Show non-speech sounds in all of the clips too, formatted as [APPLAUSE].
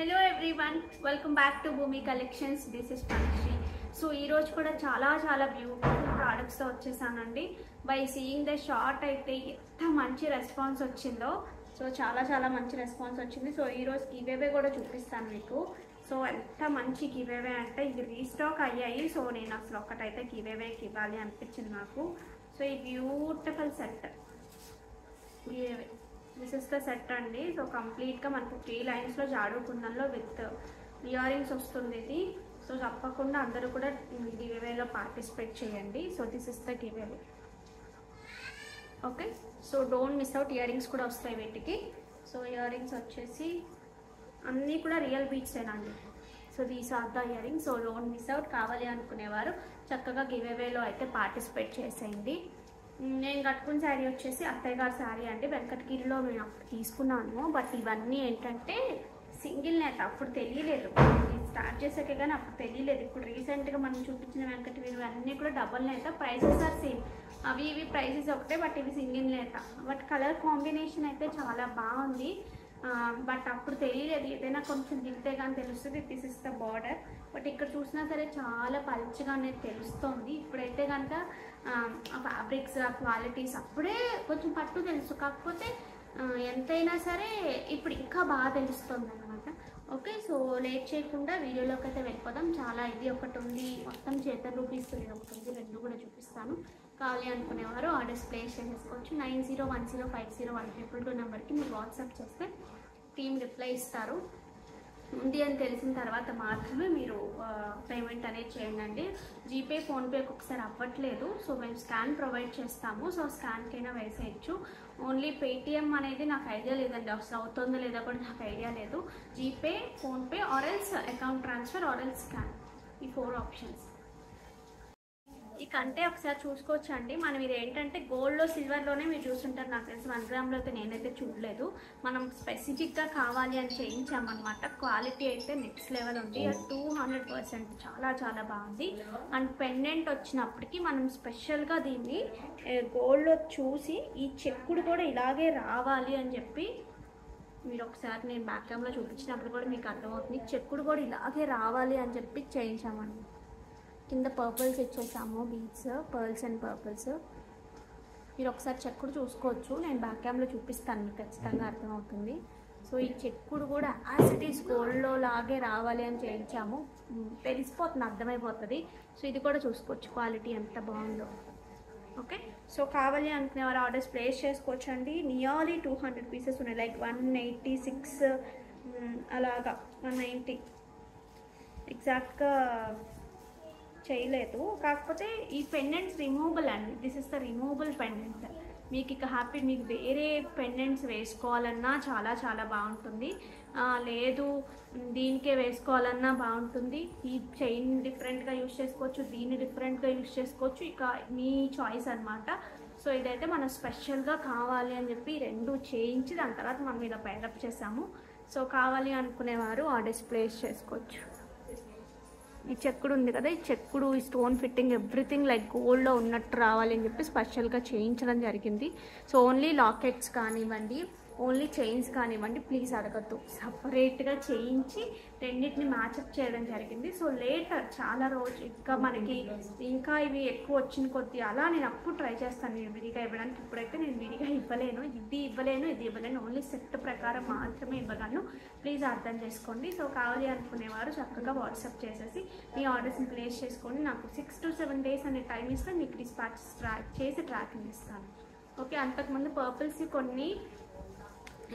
Hello everyone welcome back to Bhoomi collections this is పనిశ్రీ so ఈ రోజు కూడా చాలా చాలా బ్యూటిఫుల్ ప్రోడక్ట్స్తో వచ్చేసానండి. బై సీయింగ్ ద షార్ట్ అయితే ఎంత మంచి రెస్పాన్స్ వచ్చిందో. సో చాలా చాలా మంచి రెస్పాన్స్ వచ్చింది. సో ఈ రోజు గివేవే కూడా చూపిస్తాను మీకు. సో ఎంత మంచి గివేవే అంటే ఇవి రీస్టాక్ అయ్యాయి. సో నేను అసలు ఒక్కటైతే గివేవేకి ఇవ్వాలి అనిపించింది నాకు. సో ఈ beautiful set this is the set అండి. సో కంప్లీట్గా మనకు త్రీ లైన్స్లో జాడు కుందంలో విత్ ఇయర్ రింగ్స్ వస్తుంది ఇది. సో తప్పకుండా అందరూ కూడా గివేవేలో పార్టిసిపేట్ చేయండి. So this is the give okay so don't miss out earrings కూడా వస్తాయి వీటికి. సో ఇయర్ రింగ్స్ వచ్చేసి అన్నీ కూడా real బీట్సేనండి so these are the earrings so don't miss out కావాలి అనుకునేవారు చక్కగా గివేవేలో అయితే పార్టిసిపేట్ చేసేయండి. నేను కట్టుకున్న శారీ వచ్చేసి అత్తయ్య గారి శారీ అండి. వెంకటగిరిలో నేను అప్పుడు తీసుకున్నాను. బట్ ఇవన్నీ ఏంటంటే సింగిల్ నెట్ అప్పుడు తెలియలేదు. స్టార్ట్ చేసాకే కానీ అప్పుడు తెలియలేదు. ఇప్పుడు రీసెంట్గా మనం చూపించిన వెంకటగిరి అన్నీ కూడా డబల్ నేత. ప్రైసెస్ ఆర్ సేమ్ అవి ఇవి ప్రైసెస్ ఒకటే బట్ ఇవి సింగిల్ నేత. బట్ కలర్ కాంబినేషన్ అయితే చాలా బాగుంది. బట్ అప్పుడు తెలియలేదు. ఏదైనా కొంచెం దిగితే కానీ తెలుస్తుంది this is the border but ఇక్కడ చూసినా సరే చాలా పలుచగా అనేది తెలుస్తోంది. ఇప్పుడైతే కనుక ఫ్యాబ్రిక్స్ క్వాలిటీస్ అప్పుడే కొంచెం పట్టు తెలుసు. కాకపోతే ఎంతైనా సరే ఇప్పుడు ఇంకా బాగా తెలుస్తుంది అనమాట ఓకే సో లేట్ చేయకుండా వీడియోలోకి అయితే వెళ్ళిపోదాం. చాలా ఇది ఒకటి ఉంది. మొత్తం చేత రూపీస్ ఒకటి ఉంది. రెండు కూడా చూపిస్తాను. కావాలి అనుకునేవారు ఆర్డర్స్ ప్లేస్ చేసేసుకోవచ్చు nine zero one zero five zero one triple two నెంబర్కి మీరు వాట్సాప్ చేస్తే టీమ్ రిప్లై ఇస్తారు. ఉంది అని తెలిసిన తర్వాత మాత్రమే మీరు పేమెంట్ అనేది చేయండి. జీపే ఫోన్పే ఒకసారి అవ్వట్లేదు. సో మేము స్కాన్ ప్రొవైడ్ చేస్తాము. సో స్కాన్కైనా వేసేయచ్చు. ఓన్లీ పేటిఎం అనేది నాకు ఐడియా లేదండి. అసలు అవుతుందో లేదో కూడా నాకు ఐడియా లేదు. GPay PhonePe or else account transfer or else scan ఈ ఫోర్ ఆప్షన్స్ ఈ కంటే ఒకసారి చూసుకోవచ్చండి. మనం ఇది ఏంటంటే గోల్డ్లో సిల్వర్లోనే మీరు చూస్తుంటారు. నాకు తెలిసి వన్ గ్రామ్లో అయితే నేనైతే చూడలేదు. మనం స్పెసిఫిక్గా కావాలి అని చేయించామన్నమాట. క్వాలిటీ అయితే నెక్స్ట్ లెవెల్ ఉంది. టూ హండ్రెడ్ పర్సెంట్ చాలా చాలా బాగుంది. అండ్ పెండెంట్ వచ్చినప్పటికీ మనం స్పెషల్గా దీన్ని గోల్డ్లో చూసి ఈ చెక్కుడు కూడా ఇలాగే రావాలి అని చెప్పి మీరు ఒకసారి నేను బ్యాక్ క్యామ్లో చూపించినప్పుడు కూడా మీకు అర్థమవుతుంది. చెక్కుడు కూడా ఇలాగే రావాలి అని చెప్పి చేయించామండి. కింద పర్పుల్స్ ఇచ్చేసాము బీడ్స్ పర్ల్స్ అండ్ పర్పుల్స్. మీరు ఒకసారి చెక్కుడు చూసుకోవచ్చు. నేను బ్యాక్ క్యామ్లో చూపిస్తాను మీకు ఖచ్చితంగా అర్థమవుతుంది. సో ఈ చెక్కుడు కూడా యాజ్ ఇట్ ఈస్ గోల్డ్లో లాగే రావాలి అని చేయించాము. తెలిసిపోతుంది అర్థమైపోతుంది. సో ఇది కూడా చూసుకోవచ్చు క్వాలిటీ ఎంత బాగుందో. ఓకే? సో కావాలి అనుకునే వారు ఆర్డర్స్ ప్లేస్ చేసుకోవచ్చు అండి నియర్లీ టూ హండ్రెడ్ పీసెస్ ఉన్నాయి లైక్ వన్ ఎయిటీ సిక్స్ అలాగా వన్ నైంటీ ఎగ్జాక్ట్గా చేయలేదు. కాకపోతే ఈ పెండెంట్స్ రిమూవబుల్ అండి. This is the removable pendant మీకు ఇక హ్యాపీ మీకు వేరే పెండెంట్స్ వేసుకోవాలన్నా చాలా చాలా బాగుంటుంది. లేదు దీనికే వేసుకోవాలన్నా బాగుంటుంది. ఈ చైన్ డిఫరెంట్గా యూస్ చేసుకోవచ్చు దీన్ని డిఫరెంట్గా యూస్ చేసుకోవచ్చు. ఇక మీ చాయిస్ అనమాట సో ఇదైతే మనం స్పెషల్గా కావాలి అని చెప్పి రెండు చేయించి దాని తర్వాత మనం ఇలా పైరప్ చేసాము. సో కావాలి అనుకునేవారు ఆర్డర్స్ ప్లేస్ చేసుకోవచ్చు. ఈ చెక్కుడు ఉంది కదా ఈ చెక్కుడు ఈ స్టోన్ ఫిట్టింగ్ ఎవ్రీథింగ్ లైక్ గోల్డ్లో ఉన్నట్టు రావాలి అని చెప్పి స్పెషల్గా చేయించడం జరిగింది. సో ఓన్లీ లాకెట్స్ కానివ్వండి ఓన్లీ చైన్స్ కానివ్వండి ప్లీజ్ అడగద్దు. సపరేట్గా చేయించి రెండింటిని మ్యాచప్ చేయడం జరిగింది. సో లేటర్ చాలా రోజు ఇంకా మనకి ఇంకా ఇవి ఎక్కువ వచ్చిన కొద్దీ అలా నేను అప్పుడు ట్రై చేస్తాను. నేను విడిగా ఇవ్వడానికి ఇప్పుడైతే నేను విడిగా ఇవ్వలేను. ఇది ఇవ్వలేను ఇది ఇవ్వలేను. ఓన్లీ సెట్ ప్రకారం మాత్రమే ఇవ్వగలను. ప్లీజ్ అర్థం చేసుకోండి. సో కావాలి అనుకునేవారు చక్కగా వాట్సాప్ చేసేసి మీ ఆర్డర్స్ని ప్లేస్ చేసుకొని నాకు సిక్స్ టు సెవెన్ డేస్ అనే టైం ఇస్తే మీకు డిస్పాచ్ ట్రాక్ చేసి ట్రాకింగ్ ఇస్తాను. ఓకే అంతకుముందు పర్పుల్స్ కొన్ని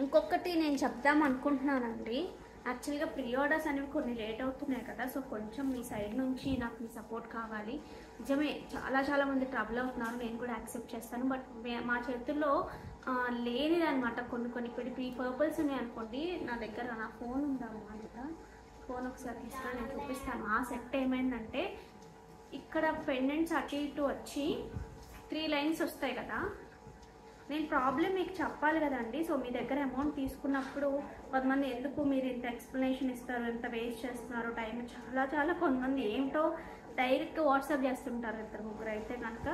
ఇంకొకటి నేను చెప్దాం అనుకుంటున్నానండి. యాక్చువల్గా ప్రీ ఆర్డర్స్ అనేవి కొన్ని లేట్ అవుతున్నాయి కదా సో కొంచెం మీ సైడ్ నుంచి నాకు మీ సపోర్ట్ కావాలి. నిజమే చాలా చాలా మంది ట్రబుల్ అవుతున్నారు నేను కూడా యాక్సెప్ట్ చేస్తాను. బట్ మా చేతుల్లో లేనిదనమాట కొన్ని కొన్ని ఇప్పుడు ప్రీ పర్పుల్స్ ఉన్నాయి అనుకోండి నా దగ్గర నా ఫోన్ ఉందన్నమాట. ఫోన్ ఒకసారి తీసుకొని నేను చూపిస్తాను. ఆ సెట్ ఏమైందంటే ఇక్కడ పెండెంట్స్ అటు ఇటు వచ్చి త్రీ లైన్స్ వస్తాయి కదా నేను ప్రాబ్లం మీకు చెప్పాలి కదండి. సో మీ దగ్గర అమౌంట్ తీసుకున్నప్పుడు కొంతమంది ఎందుకు మీరు ఇంత ఎక్స్ప్లెనేషన్ ఇస్తారు ఇంత వేస్ట్ చేస్తున్నారు టైం చాలా చాలా కొంతమంది ఏంటో డైరెక్ట్ వాట్సాప్ చేస్తుంటారు ఇద్దరు ముగ్గురు. అయితే కనుక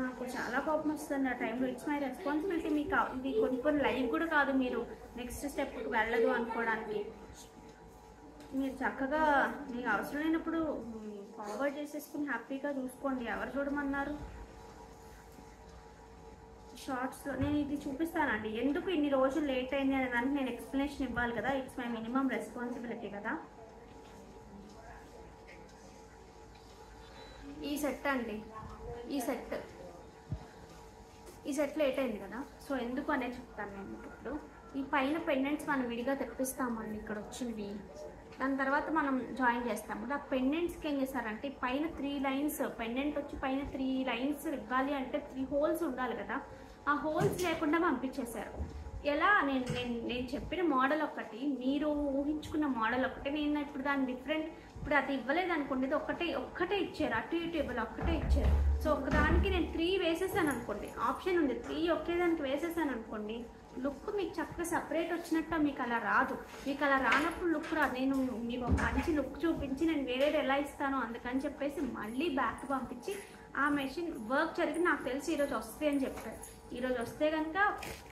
నాకు చాలా కోపం వస్తుంది ఆ టైంలో ఇట్స్ మై రెస్పాన్సిబిలిటీ మీకు ఇది కొన్ని కొన్ని లైవ్ కూడా కాదు మీరు నెక్స్ట్ స్టెప్కి వెళ్ళదు అనుకోవడానికి. మీరు చక్కగా మీకు అవసరమైనప్పుడు ఫార్వర్డ్ చేసేసుకుని హ్యాపీగా చూసుకోండి. ఎవరు చూడమన్నారు? షార్ట్స్లో నేను ఇది చూపిస్తానండి. ఎందుకు ఇన్ని రోజులు లేట్ అయింది అనే దానికి నేను ఎక్స్ప్లెనేషన్ ఇవ్వాలి కదా. ఇట్స్ మై మినిమం రెస్పాన్సిబిలిటీ కదా. ఈ సెట్ అండి. ఈ సెట్ ఈ సెట్ లేట్ అయింది కదా. సో ఎందుకు అనేది చెప్తాను నేను ఇప్పుడు. ఈ పైన పెండెంట్స్ మనం విడిగా తెప్పిస్తామండి ఇక్కడ వచ్చినవి. దాని తర్వాత మనం జాయిన్ చేస్తాము. ఆ పెండెంట్స్కి ఏం చేస్తారంటే పైన త్రీ లైన్స్ పెండెంట్ వచ్చి పైన త్రీ లైన్స్ ఇవ్వాలి అంటే త్రీ హోల్స్ ఉండాలి కదా. ఆ హోల్స్ లేకుండా పంపించేశారు. ఎలా? నేను నేను నేను చెప్పిన మోడల్ ఒకటి మీరు ఊహించుకున్న మోడల్ ఒకటి నేను ఇప్పుడు దాని డిఫరెంట్ ఇప్పుడు అది ఇవ్వలేదు అనుకోండి ఇది ఒక్కటే ఒక్కటే ఇచ్చారు. అటు ఇటు ఇవ్వాలి ఒక్కటే ఇచ్చారు. సో ఒకదానికి నేను త్రీ వేసేసాను అనుకోండి. ఆప్షన్ ఉంది త్రీ ఒకే దానికి వేసేసాను అనుకోండి. లుక్ మీకు చక్కగా సపరేట్ వచ్చినట్టు మీకు అలా రాదు. మీకు అలా రానప్పుడు లుక్ రాదు. నేను మీకు ఒక మంచి లుక్ చూపించి నేను వేరేది ఎలా ఇస్తాను అందుకని చెప్పేసి మళ్ళీ బ్యాక్ పంపించి ఆ మెషిన్ వర్క్ జరిగి నాకు తెలిసి ఈరోజు వస్తుంది అని చెప్పారు. ఈరోజు వస్తే కనుక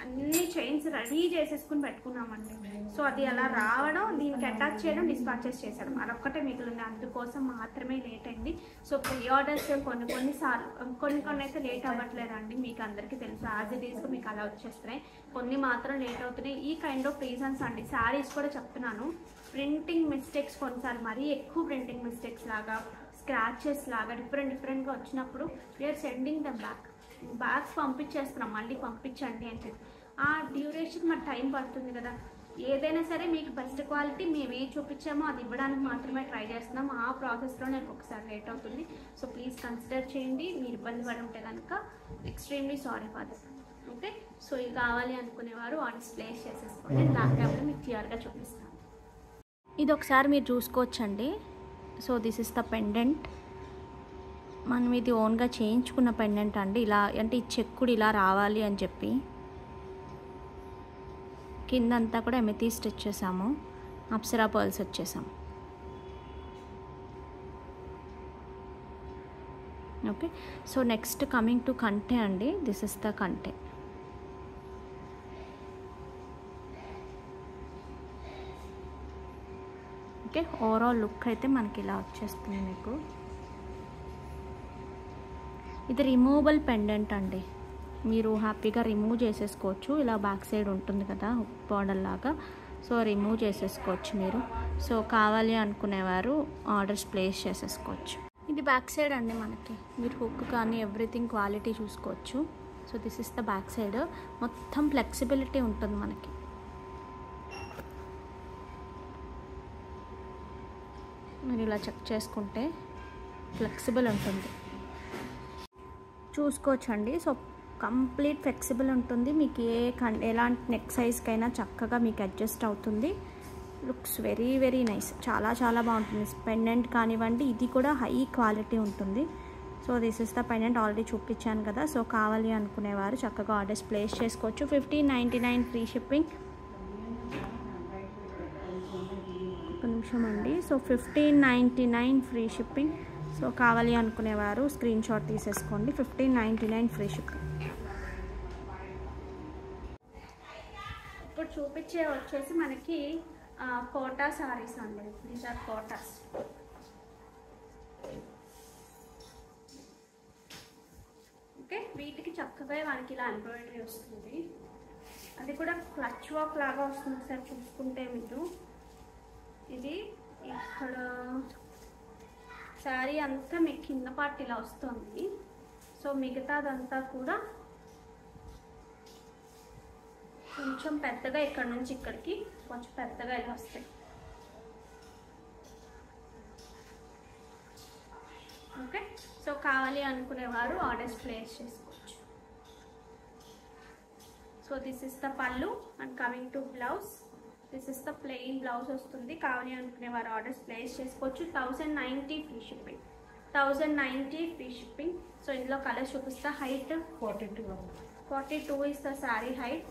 అన్ని చైన్స్ రెడీ చేసేసుకుని పెట్టుకున్నామండి. సో అది అలా రావడం దీనికి అటాచ్ చేయడం డిస్పాచెస్ చేశాడు అదొక్కటే మిగిలింది. అందుకోసం మాత్రమే లేట్ అయింది. సో ప్రీ ఆర్డర్స్ కొన్ని కొన్ని సార్లు కొన్ని కొన్ని అయితే లేట్ అవ్వట్లేదండి. మీకు అందరికీ తెలుసు యాజ్ ఇట్ ఈస్గా మీకు అలా వచ్చేస్తున్నాయి. కొన్ని మాత్రం లేట్ అవుతున్నాయి. ఈ కైండ్ ఆఫ్ రీజన్స్ అండి. శారీస్ కూడా చెప్తున్నాను. ప్రింటింగ్ మిస్టేక్స్ కొన్నిసార్లు మరీ ఎక్కువ ప్రింటింగ్ మిస్టేక్స్ లాగా స్క్రాచెస్ లాగా డిఫరెంట్ డిఫరెంట్గా వచ్చినప్పుడు we are sending the back bags పంపించేస్తున్నాం మళ్ళీ పంపించండి అని చెప్పి. ఆ డ్యూరేషన్ మాకు టైం పడుతుంది కదా. ఏదైనా సరే మీకు బెస్ట్ క్వాలిటీ మేము ఏ చూపించామో అది ఇవ్వడానికి మాత్రమే ట్రై చేస్తున్నాం. ఆ ప్రాసెస్లో నాకు ఒకసారి లేట్ అవుతుంది. సో ప్లీజ్ కన్సిడర్ చేయండి. మీరు ఇబ్బంది పడి ఉంటే కనుక extremely sorry for okay so ఇది కావాలి అనుకునేవారు ఆర్డర్స్ ప్లేస్ చేసేసుకోండి. ల్యాప్టాప్లో మీకు క్లియర్గా చూపిస్తాను. ఇది ఒకసారి మీరు చూసుకోవచ్చండి. So this is the pendant మనం ఇది ఓన్గా చేయించుకున్న పెండెంట్ అండి. ఇలా అంటే ఈ చెక్కుడు ఇలా రావాలి అని చెప్పి. కిందంతా కూడా ఎమితీస్ట్ ఇచ్చేసాము అప్సరా పర్ల్స్ వచ్చేసాం. Okay so next coming to కంటే అండి. దిస్ ఇస్ ద కంటే ఓకే ఓవరాల్ లుక్ అయితే మనకి ఇలా వచ్చేస్తుంది మీకు. ఇది రిమూవబుల్ పెండెంట్ అండి. మీరు హ్యాపీగా రిమూవ్ చేసేసుకోవచ్చు. ఇలా బ్యాక్ సైడ్ ఉంటుంది కదా బార్డర్ లాగా. సో రిమూవ్ చేసేసుకోవచ్చు మీరు. సో కావాలి అనుకునేవారు ఆర్డర్స్ ప్లేస్ చేసేసుకోవచ్చు. ఇది బ్యాక్ సైడ్ అండి మనకి. మీరు హుక్ కానీ ఎవ్రీథింగ్ క్వాలిటీ చూసుకోవచ్చు. So this is the back side మొత్తం ఫ్లెక్సిబిలిటీ ఉంటుంది మనకి. మీరు ఇలా చెక్ చేసుకుంటే ఫ్లెక్సిబుల్ ఉంటుంది. చూసుకోవచ్చండి. సో కంప్లీట్ ఫ్లెక్సిబుల్ ఉంటుంది. మీకు ఏ ఎలాంటి నెక్ సైజ్కైనా చక్కగా మీకు అడ్జస్ట్ అవుతుంది. Looks very very nice. చాలా చాలా బాగుంటుంది. పెండెంట్ కానివ్వండి ఇది కూడా హై క్వాలిటీ ఉంటుంది. So this is the pendant already చూపించాను కదా. సో కావాలి అనుకునేవారు చక్కగా ఆర్డర్స్ ప్లేస్ చేసుకోవచ్చు. Fifteen ninety nine free shipping. నిమిషం అండి so fifteen ninety nine free shipping so కావాలి అనుకునేవారు స్క్రీన్ షాట్ తీసేసుకోండి. Fifteen ninety nine free shipping ఇప్పుడు చూపించే వచ్చేసి మనకి కోటా సారీస్ అండి. These are Kotas okay? వీటికి చక్కగా మనకి ఇలా ఎంబ్రాయిడరీ వస్తుంది. అది కూడా క్లచ్ వర్క్ లాగా వస్తుంది సార్ చూసుకుంటే మీరు. ఇది ఇక్కడ శారీ అంతా మీకు కింద పార్ట్ ఇలా వస్తుంది. సో మిగతాదంతా కూడా కొంచెం పెద్దగా ఇక్కడ నుంచి ఇక్కడికి కొంచెం పెద్దగా ఇలా వస్తాయి. ఓకే సో కావాలి అనుకునేవారు ఆర్డర్స్ ప్లేస్ చేసుకోవచ్చు. So this is the pallu and coming to blouse this is the plain blouse వస్తుంది. కావాలి అనుకునేవారు ఆర్డర్స్ ప్లేస్ చేసుకోవచ్చు. Thousand ninety free shipping thousand ninety free shipping so ఇందులో కలర్స్ చూపిస్తా. Height forty two forty two is the sari height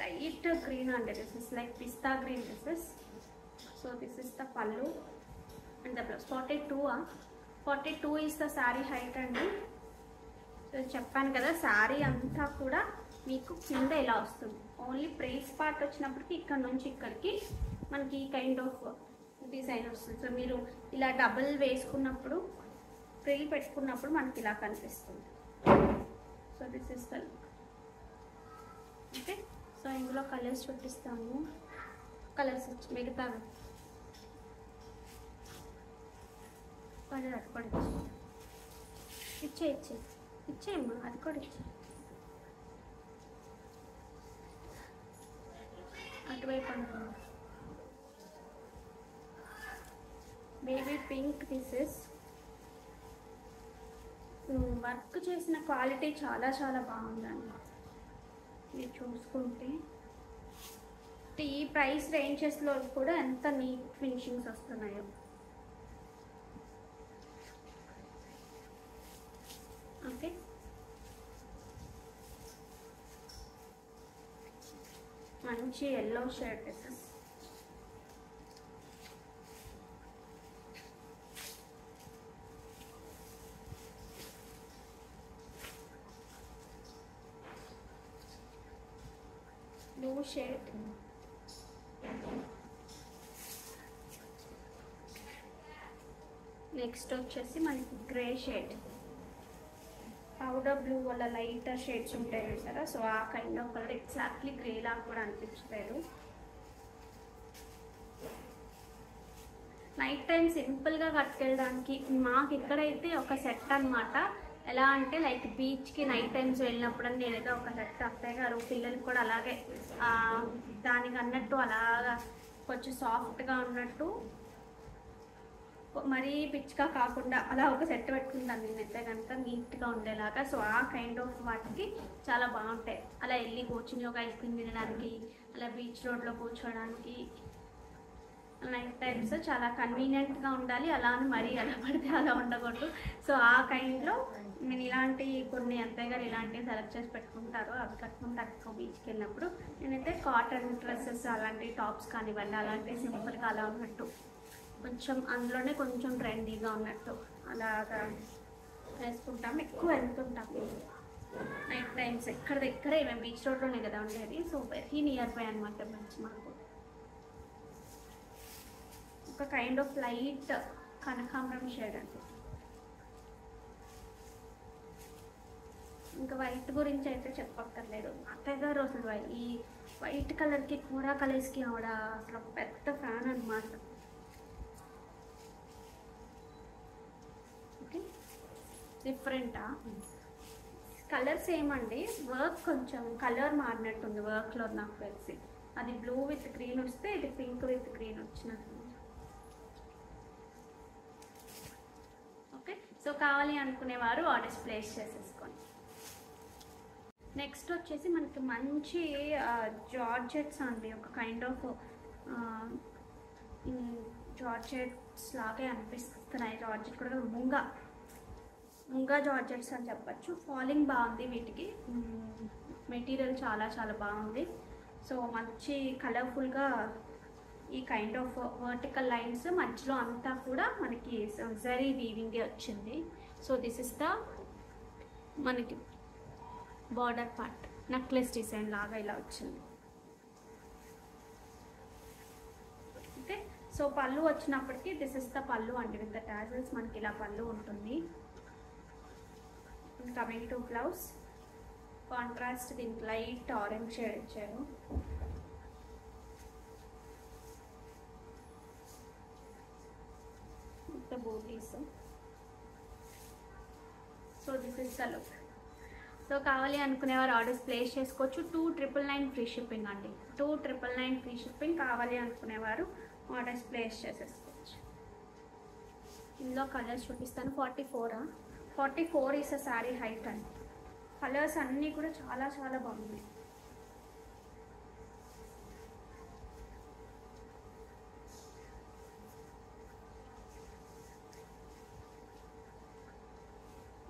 light green and this is like pista green this is so this is the pallu and the blouse 42 ah. Forty two is the sari height అండి. So చెప్పాను కదా శారీ అంతా కూడా మీకు కింద ఇలా వస్తుంది. Only price part వచ్చినప్పటికి ఇక్కడ నుంచి ఇక్కడికి మనకి ఈ కైండ్ ఆఫ్ డిజైన్ వస్తుంది. సో మీరు ఇలా డబుల్ వేసుకున్నప్పుడు ప్రిల్ పెట్టుకున్నప్పుడు మనకి ఇలా కనిపిస్తుంది. So this is the okay so ఇందులో కలర్స్ చూపిస్తాము. కలర్స్ మిగతా పడు అది కూడా ఇచ్చే. ఇచ్చే ఇచ్చేయమ్మా అది కూడా ఇచ్చే. అటువైపు అనుకున్నా బేబీ పింక్ పీసెస్ వర్క్ చేసిన క్వాలిటీ చాలా చాలా బాగుందండి. మీరు చూసుకుంటే. ఈ ప్రైస్ రేంజెస్లో కూడా ఎంత నీట్ ఫినిషింగ్స్ వస్తున్నాయో. ఓకే. మంచి yellow shirt blue shirt next వచ్చేసి మనకి గ్రే షేడ్ పౌడర్ బ్లూ వల్ల లైటర్ షేడ్స్ ఉంటాయి చూసారా? సో ఆ kind of colour exactly grey లాగా కూడా అనిపించలేదు. నైట్ టైం సింపుల్గా కట్టుకెళ్ళడానికి మాకు ఇక్కడైతే ఒక సెట్ అన్నమాట. ఎలా అంటే లైక్ బీచ్కి నైట్ టైమ్స్ వెళ్ళినప్పుడు నేనైతే ఒక సెట్ అత్తయ్య గారు పిల్లలకి కూడా అలాగే దానికి అన్నట్టు అలాగా కొంచెం సాఫ్ట్గా ఉన్నట్టు మరీ పిచ్చిగా కాకుండా అలా ఒక సెట్ పెట్టుకుంటాను నేనైతే కనుక నీట్గా ఉండేలాగా. సో ఆ కైండ్ ఆఫ్ వాటికి చాలా బాగుంటాయి. అలా వెళ్ళి కూర్చుని ఒక ఐస్ క్రీమ్ తినడానికి అలా బీచ్ రోడ్లో కూర్చోడానికి నైట్ టైమ్స్ చాలా కన్వీనియంట్గా ఉండాలి. అలా అని మరీ ఎలా పడితే అలా ఉండకూడదు. సో ఆ కైండ్లో నేను ఇలాంటి కొన్ని అంతయ్య ఇలాంటివి సెలెక్ట్ చేసి పెట్టుకుంటారు. అవి కట్టుకుంటారు ఎక్కువ బీచ్కి వెళ్ళినప్పుడు నేనైతే కాటన్ డ్రెస్సెస్ అలాంటి టాప్స్ కానివ్వండి అలాంటి సింపుల్గా అలా ఉన్నట్టు. కొంచెం అందులోనే కొంచెం ట్రెండీగా ఉన్నట్టు అలాగా వేసుకుంటాం ఎక్కువ వెళ్తుంటాం. నైట్ టైమ్స్ ఎక్కడ దగ్గర మేము బీచ్ రోడ్లోనే కదా ఉండేది. సో వెరీ నియర్ బై అనమాట బీచ్ మాకు. ఒక కైండ్ ఆఫ్ లైట్ కనకాంబరం షేడ్ అండి. ఇంకా వైట్ గురించి అయితే చెప్పక్కర్లేదు. అత్తయ్య గారు అసలు ఈ వైట్ కలర్కి కూడా కలర్స్కి ఆవిడ అసలు ఒక పెద్ద ఫ్యాన్ అనమాట డిఫరెంటా? కలర్ సేమ్ అండి వర్క్ కొంచెం కలర్ మారినట్టుంది వర్క్లో నాకు తెలిసి. అది బ్లూ విత్ గ్రీన్ వస్తే ఇది పింక్ విత్ గ్రీన్ వచ్చినట్టు ఓకే? సో కావాలి అనుకునేవారు ఆర్డర్స్ ప్లేస్ చేసేసుకోండి నెక్స్ట్ వచ్చేసి మనకి మంచి జార్జెట్స్ అండి. ఒక కైండ్ ఆఫ్ జార్జెట్స్ లాగే అనిపిస్తున్నాయి. జార్జెట్ కూడా కాదు, ముంగా ఇంకా జార్జెట్స్ అని చెప్పచ్చు. ఫాలింగ్ బాగుంది వీటికి. మెటీరియల్ చాలా చాలా బాగుంది. సో మంచి కలర్ఫుల్గా ఈ కైండ్ ఆఫ్ వర్టికల్ లైన్స్ మధ్యలో అంతా కూడా మనకి జరీ వీవింగ్ వచ్చింది. సో దిస్ ఇస్ ద మనకి బార్డర్ పార్ట్ నెక్లెస్ డిజైన్ లాగా ఇలా వచ్చింది. ఓకే. సో పళ్ళు వచ్చినప్పటికీ దిస్ ఇస్ ద పళ్ళు అండి విత్ ద టాజల్స్ మనకి ఇలా పళ్ళు ఉంటుంది. Coming to blouse. కాంట్రాస్ట్ దీనికి లైట్ ఆరెంజ్ షేడ్ ఇచ్చారు the so this is the look so కావాలి అనుకునేవారు ఆర్డర్స్ ప్లేస్ చేసుకోవచ్చు. Two triple nine free shipping అండి. Two triple nine free shipping కావాలి అనుకునేవారు ఆర్డర్స్ ప్లేస్ చేసేసుకోవచ్చు. ఇందులో కలర్స్ చూపిస్తాను. Forty ఫోరా forty four is a sari height అండి. కలర్స్ అన్నీ కూడా చాలా చాలా బాగున్నాయి.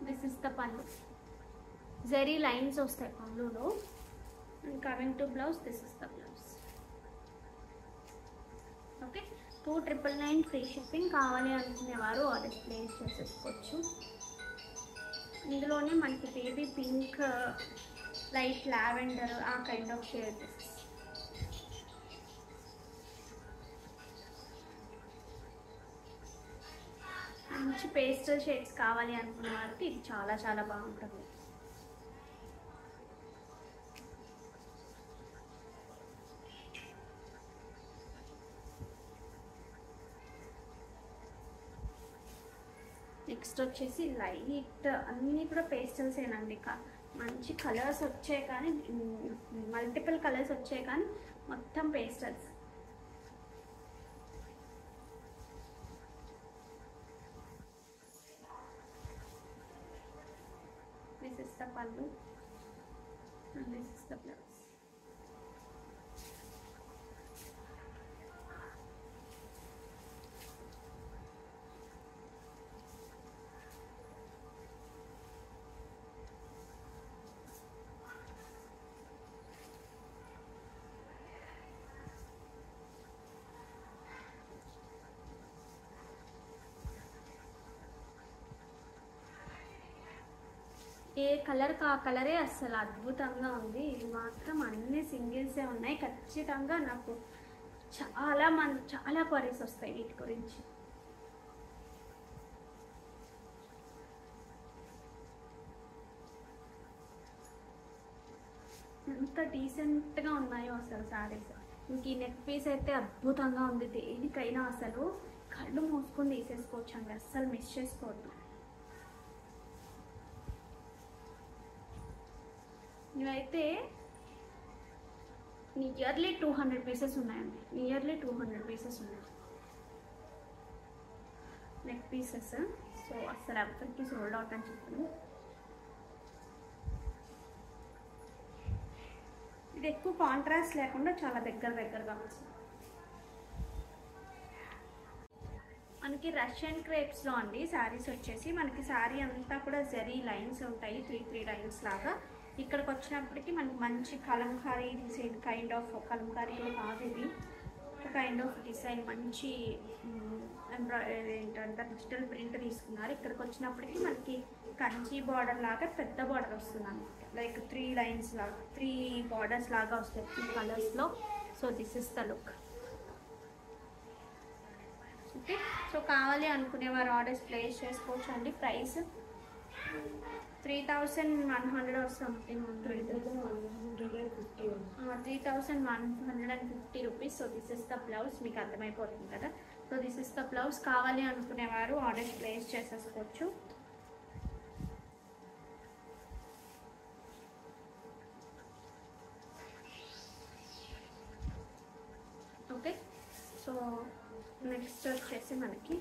దిస్ ఇస్ ద పళ్ళు జరీ లైన్స్ వస్తాయి పళ్ళులో. And coming to blouse this is the blouse okay two triple nine free shipping కావాలి అనుకునేవారు ఆర్డర్ ప్లేస్ చేసేసుకోవచ్చు. ఇందులోనే మనకి బేబీ పింక్ లైట్ లావెండర్ ఆ కైండ్ ఆఫ్ షేడ్ మంచి పేస్టల్ షేడ్స్ కావాలి అనుకున్న వారికి ఇది చాలా చాలా బాగుంటుంది. నెక్స్ట్ వచ్చేసి లైట్ అన్నీ కూడా పేస్టల్స్ ఏనండి మంచి కలర్స్ వచ్చాయి కానీ మల్టిపుల్ కలర్స్ వచ్చాయి కానీ మొత్తం పేస్టల్స్. ఏ కలర్కి ఆ కలరే అస్సలు అద్భుతంగా ఉంది. ఇది మాత్రం అన్ని సింగిల్సే ఉన్నాయి. ఖచ్చితంగా నాకు చాలా మంది చాలా క్వరీస్ వస్తాయి వీటి గురించి. ఎంత డీసెంట్గా ఉన్నాయో అసలు శారీస్ ఇంక ఈ నెక్ పీస్ అయితే అద్భుతంగా ఉంది. దేనికైనా అసలు కళ్ళు మూసుకొని తీసేసుకోవచ్చు అండి. అస్సలు మిస్ చేసుకోవద్దు. ఇవైతే నియర్లీ టూ హండ్రెడ్ పీసెస్ ఉన్నాయండి. నియర్లీ టూ హండ్రెడ్ పీసెస్ ఉన్నాయి. నెక్ పీసెస్ సో అసలు ఎవరికి సోల్డ్ అవుట్ అని చెప్పాను. ఇది ఎక్కువ కాంట్రాస్ట్ లేకుండా చాలా దగ్గర దగ్గరగా వచ్చింది మనకి రష్యన్ క్రేప్స్లో అండి శారీస్ వచ్చేసి మనకి శారీ అంతా కూడా జరీ లైన్స్ ఉంటాయి త్రీ త్రీ లైన్స్ లాగా. ఇక్కడికి వచ్చినప్పటికీ మనకి మంచి కలంకారీ డిజైన్ కైండ్ ఆఫ్ కలంకారీలో కాదు ఇది. కైండ్ ఆఫ్ డిజైన్ మంచి ఎంబ్రాయిడరీ ఏంటంటే డిజిటల్ ప్రింట్ తీసుకున్నారు. ఇక్కడికి వచ్చినప్పటికీ మనకి కంచి బార్డర్ లాగా పెద్ద బార్డర్ వస్తుంది అనమాట లైక్ త్రీ లైన్స్ లాగా త్రీ బార్డర్స్ లాగా వస్తాయి త్రీ కలర్స్లో so this is the look okay so కావాలి అనుకునే వారు ఆర్డర్స్ ప్లేస్ చేసుకోవచ్చు అండి price three thousand one hundred or something three thousand one hundred and fifty rupees. So this is the blouse మీకు అర్థమైపోతుంది కదా? So this is the blouse కావాలి అనుకునేవారు ఆర్డర్స్ ప్లేస్ చేసేసుకోవచ్చు. ఓకే సో నెక్స్ట్ వచ్చేసి మనకి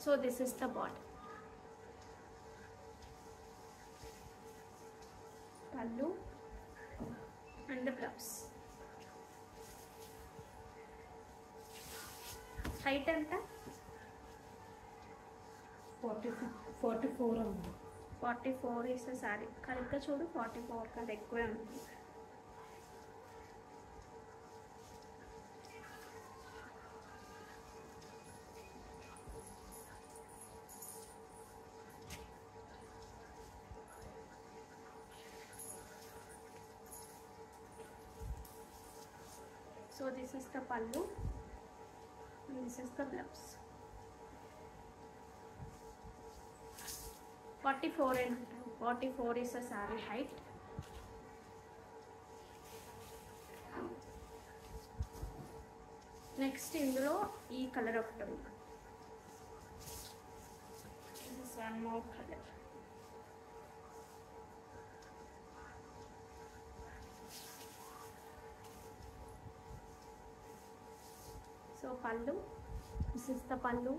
so this is the bottom pallu and the blouse height ఎంత? Forty forty four ఉంది. ఫార్టీ ఫోర్ ఇస్ సారీ కరెక్ట్గా చూడు ఫార్టీ ఫోర్ కన్నా ఎక్కువే ఉంటుంది so this is the pallu this is the blouse forty four and forty four is a sari height next ఇందులో ఈ colour ఒకటి ఉంది. One more colour pallu this pallu.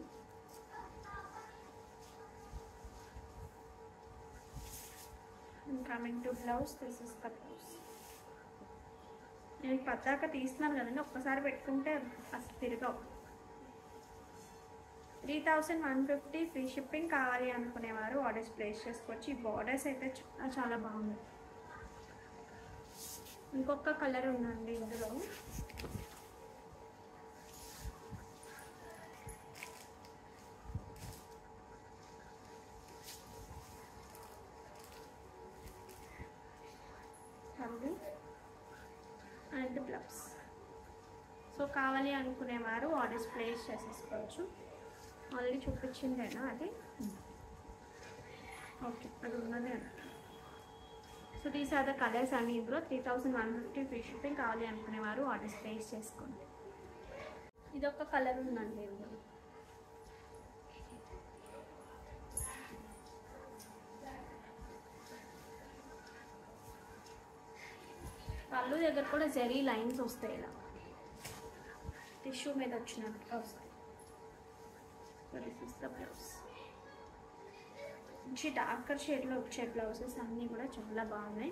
Coming to blouse this is the blouse నేను పద్దాక తీస్తున్నాను కదండి ఒక్కసారి పెట్టుకుంటే అసలు తిరగవు. Three thousand one fifty free shipping కావాలి అనుకునేవారు ఆర్డర్స్ ప్లేస్ చేసుకోవచ్చు ఈ బార్డర్స్ అయితే చాలా చాలా బాగుంది ఇంకొక కలర్ ఉందండి ఇందులో. అనుకునేవారు ఆర్డర్స్ ప్లేస్ చేసేసుకోవచ్చు. ఆల్రెడీ చూపించిందేనా అది? ఓకే అది ఉన్నదే so these are the colours అండి ఇందులో. Three thousand one fifty free shipping కావాలి అనుకునేవారు ఆర్డర్స్ ప్లేస్ చేసుకోండి. ఇది ఒక కలర్ ఉందండి ఇందులో. పళ్ళు దగ్గర కూడా జరీ లైన్స్ వస్తాయి ఇలా. టిష్యూ మీద వచ్చినట్టుగా వస్తాయి దిస్ ఇస్ ద బ్లౌజ్ మంచి డార్కర్ షేడ్లో వచ్చే బ్లౌజెస్ అన్నీ కూడా చాలా బాగున్నాయి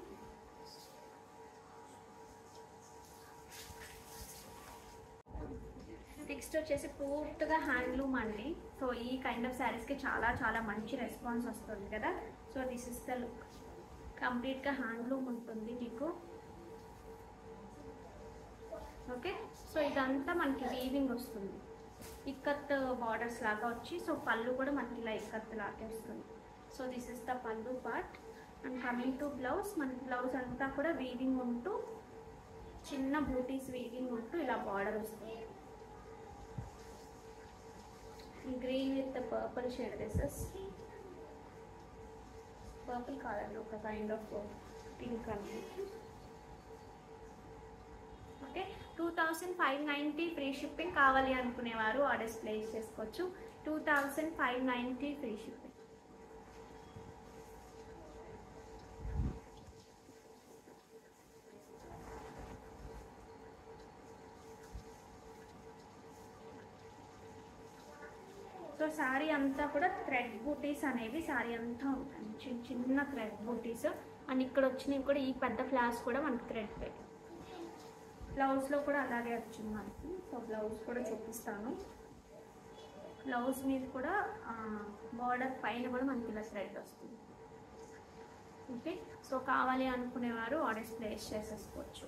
నెక్స్ట్ వచ్చేసి పూర్తిగా హ్యాండ్లూమ్ అండి సో ఈ కైండ్ ఆఫ్ శారీస్కి చాలా చాలా మంచి రెస్పాన్స్ వస్తుంది కదా so this is the look కంప్లీట్గా హ్యాండ్లూమ్ ఉంటుంది మీకు ఓకే సో ఇదంతా మనకి వీవింగ్ వస్తుంది. ఇక్కత్ బార్డర్స్ లాగా వచ్చి సో పళ్ళు కూడా మనకి ఇలా ఇక్కత్ లాగే వస్తుంది. So this is the pallu part and coming to blouse మన బ్లౌజ్ అంతా కూడా వీవింగ్ ఉంటూ చిన్న బూటీస్ వీవింగ్ ఉంటూ ఇలా బార్డర్ వస్తుంది. Green with purple shade dresses purple colour ఒక కైండ్ ఆఫ్ పింక్ అండి okay two thousand five ninety free shipping కావాలి అనుకునేవారు ఆర్డర్స్ ప్లేస్ చేసుకోవచ్చు. Two thousand five ninety free shipping. So sari అంతా కూడా థ్రెడ్ బూటీస్ అనేవి శారీ అంతా ఉంటాయి. చిన్న చిన్న థ్రెడ్ బూటీస్. అండ్ ఇక్కడ వచ్చినవి కూడా ఈ పెద్ద ఫ్లాస్ కూడా మనకి థ్రెడ్ పెట్టి బ్లౌజ్లో కూడా అలాగే వచ్చింది మనకి. సో బ్లౌజ్ కూడా చూపిస్తాను. బ్లౌజ్ మీద కూడా బార్డర్ పైన కూడా మనకి ఇలా థ్రెడ్ వస్తుంది. ఓకే? సో కావాలి అనుకునేవారు ఆర్డర్స్ ప్లేస్ చేసేసుకోవచ్చు.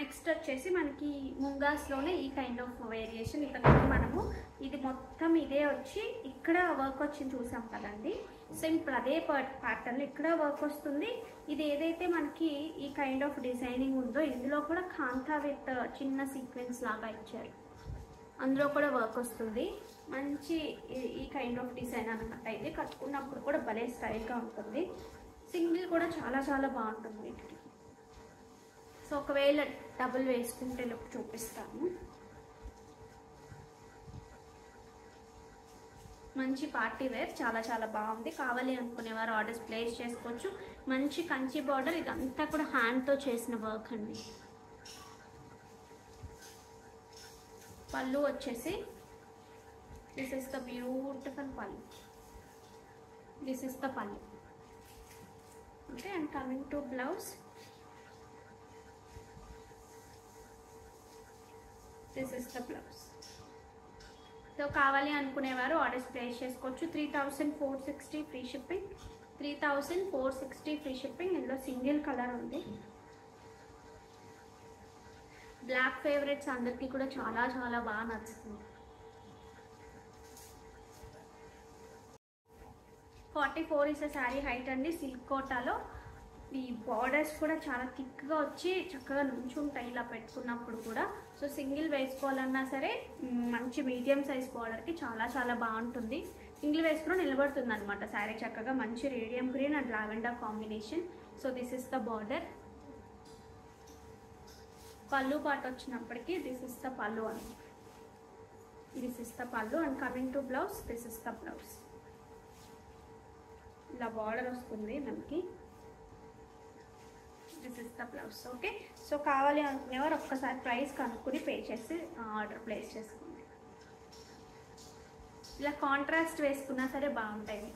నెక్స్ట్ వచ్చేసి మనకి ముంగాస్లోనే ఈ కైండ్ ఆఫ్ వేరియేషన్ ఇక్కడ మనము ఇది మొత్తం ఇదే వచ్చి ఇక్కడ వర్క్ వచ్చింది చూసాం కదండి. సేమ్ ఇప్పుడు అదే ప్యాటర్న్ ఇక్కడ వర్క్ వస్తుంది. ఇది ఏదైతే మనకి ఈ కైండ్ ఆఫ్ డిజైనింగ్ ఉందో ఇందులో కూడా కాంతా విత్ uh, చిన్న సీక్వెన్స్ లాగా ఇచ్చారు. అందులో కూడా వర్క్ వస్తుంది. మంచి ఈ- కైండ్ ఆఫ్ డిజైన్ అనమాట ఇది. కట్టుకున్నప్పుడు కూడా భలే స్టైల్గా ఉంటుంది. సింగిల్ కూడా చాలా చాలా బాగుంటుంది వీటికి. సో ఒకవేళ డబుల్ వేసుకుంటే లుక్ చూపిస్తాము మంచి పార్టీ వేర్ చాలా చాలా బాగుంది. కావాలి అనుకునేవారు ఆర్డర్స్ ప్లేస్ చేసుకోవచ్చు. మంచి కంచి బార్డర్ ఇదంతా కూడా హ్యాండ్తో చేసిన వర్క్ అండి. పళ్ళు వచ్చేసి this is the beautiful pallu. This is the pallu. Okay and coming to blouse this is the blouse so కావాలి అనుకునేవారు ఆర్డర్స్ ప్లేస్ చేసుకోవచ్చు. Three thousand four sixty free shipping. Three thousand four sixty free shipping. ఇందులో single colour ఉంది. Black favourites అందరికీ కూడా చాలా చాలా బాగా నచ్చుతుంది. Forty four is sari height అండి సిల్క్ కోటాలో. ఈ బార్డర్స్ కూడా చాలా థిక్గా వచ్చి చక్కగా నుంచుంటాయి ఇలా పెట్టుకున్నప్పుడు కూడా. సో సింగిల్ వేసుకోవాలన్నా సరే మంచి మీడియం సైజ్ బార్డర్కి చాలా చాలా బాగుంటుంది. సింగిల్ వేసుకుని నిలబడుతుంది అనమాట శారీ చక్కగా మంచి radium green and lavender combination. So this is the border pallu పాట వచ్చినప్పటికీ దిస్ ఇస్ ద పళ్ళు అని. This is the pallu and coming to blouse this is the blouse ఇలా బార్డర్ వస్తుంది మనకి. This is the blouse okay so కావాలి అనుకునేవారు ఒక్కసారి price కనుక్కొని పే చేసి ఆర్డర్ ప్లేస్ చేసుకోండి. ఇలా కాంట్రాస్ట్ వేసుకున్నా సరే బాగుంటాయి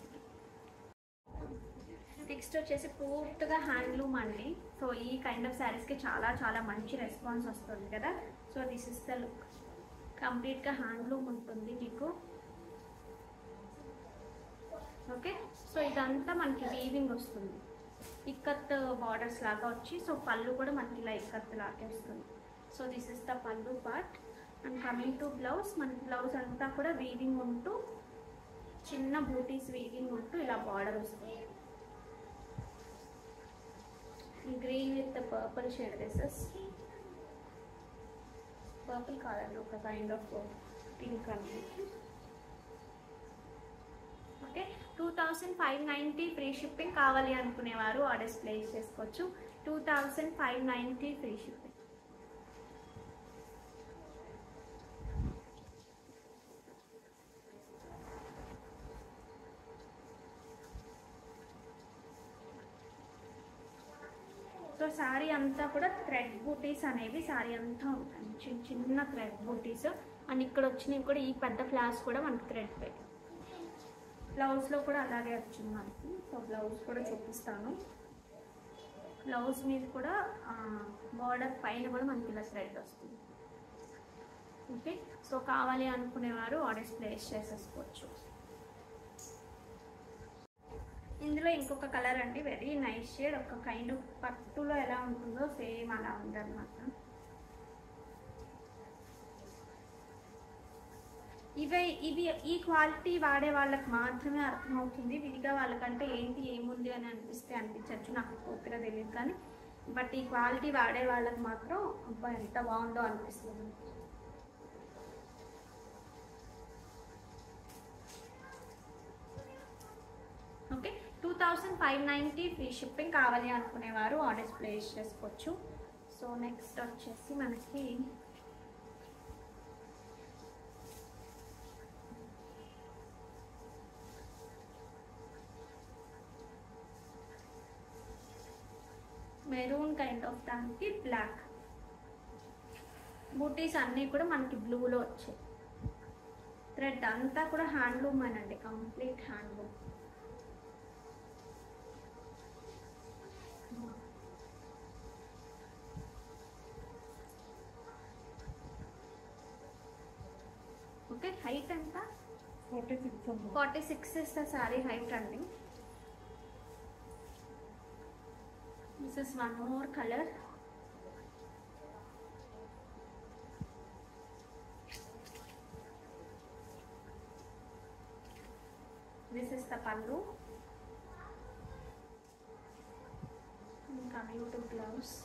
నెక్స్ట్ వచ్చేసి పూర్తిగా హ్యాండ్లూమ్ అండి. సో ఈ కైండ్ ఆఫ్ శారీస్కి చాలా చాలా మంచి రెస్పాన్స్ వస్తుంది కదా? So this is the look కంప్లీట్గా హ్యాండ్లూమ్ ఉంటుంది మీకు. ఓకే సో ఇదంతా మనకి వీవింగ్ వస్తుంది. ఇక్కత్ బార్డర్స్ లాగా వచ్చి సో పళ్ళు కూడా మనకి ఇలా ఇక్కత్ లాగే వస్తుంది. So this is the pallu part and coming to blouse మన బ్లౌజ్ అంతా కూడా వీవింగ్ ఉంటూ చిన్న బూటీస్ వీవింగ్ ఉంటూ ఇలా బార్డర్ వస్తుంది. Green with purple shade dresses purple కాదండి ఒక కైండ్ ఆఫ్ పింక్ అండి okay two thousand five ninety free shipping కావాలి అనుకునేవారు. ఆర్డర్స్ ప్లేస్ చేసుకోవచ్చు. Two thousand five ninety free shipping. So sari అంతా కూడా థ్రెడ్ బూటీస్ అనేవి శారీ అంతా ఉంటాయి. చిన్న చిన్న థ్రెడ్ బూటీస్. అండ్ ఇక్కడ వచ్చినవి కూడా ఈ పెద్ద ఫ్లాస్ కూడా మనకి థ్రెడ్ పెట్టి బ్లౌజ్లో కూడా అలాగే వచ్చింది మనకి. సో బ్లౌజ్ కూడా చూపిస్తాను. బ్లౌజ్ మీద కూడా బార్డర్ పైన కూడా మనకి ఇలా థ్రెడ్ వస్తుంది. ఓకే సో కావాలి అనుకునేవారు ఆర్డర్స్ ప్లేస్ చేసేసుకోవచ్చు. ఇందులో ఇంకొక కలర్ అండి. వెరీ నైస్ షేడ్ ఒక కైండ్ పట్టులో ఎలా ఉంటుందో సేమ్ అలా ఉందన్నమాట. ఇవి ఇవి ఈ క్వాలిటీ వాడే వాళ్ళకి మాత్రమే అర్థమవుతుంది. విడిగా వాళ్ళకంటే ఏంటి ఏముంది అని అనిపిస్తే అనిపించవచ్చు నాకు పూర్తిగా తెలియదు కానీ బట్ ఈ క్వాలిటీ వాడే వాళ్ళకి మాత్రం అబ్బా ఎంత బాగుందో అనిపిస్తుంది. Okay two thousand five ninety free shipping కావాలి అనుకునేవారు ఆర్డర్స్ ప్లేస్ చేసుకోవచ్చు. సో నెక్స్ట్ వచ్చేసి మనకి మెరూన్ కైండ్ ఆఫ్ దానికి బ్లాక్ బూటీస్ అన్నీ కూడా మనకి బ్లూలో వచ్చాయి. థ్రెడ్ అంతా కూడా హ్యాండ్లూమ్ అనండి కంప్లీట్ హ్యాండ్లూమ్ ఓకే హైట్ ఎంత? Forty six forty six is the sari height అండి. this is one more color. This is the pallu coming to gloves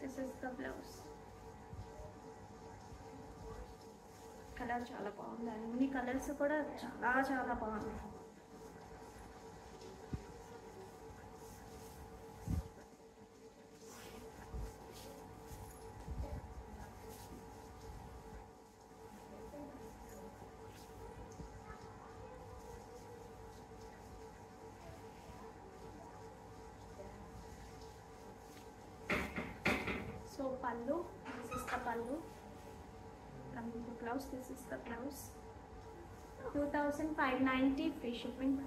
this is the blouse. Colour చాలా బాగుంది. అన్ని colours కూడా చాలా చాలా బాగున్నాయి. సో పళ్ళు సిస్త pallu. Blouse this is the blouse. 2590 free shipping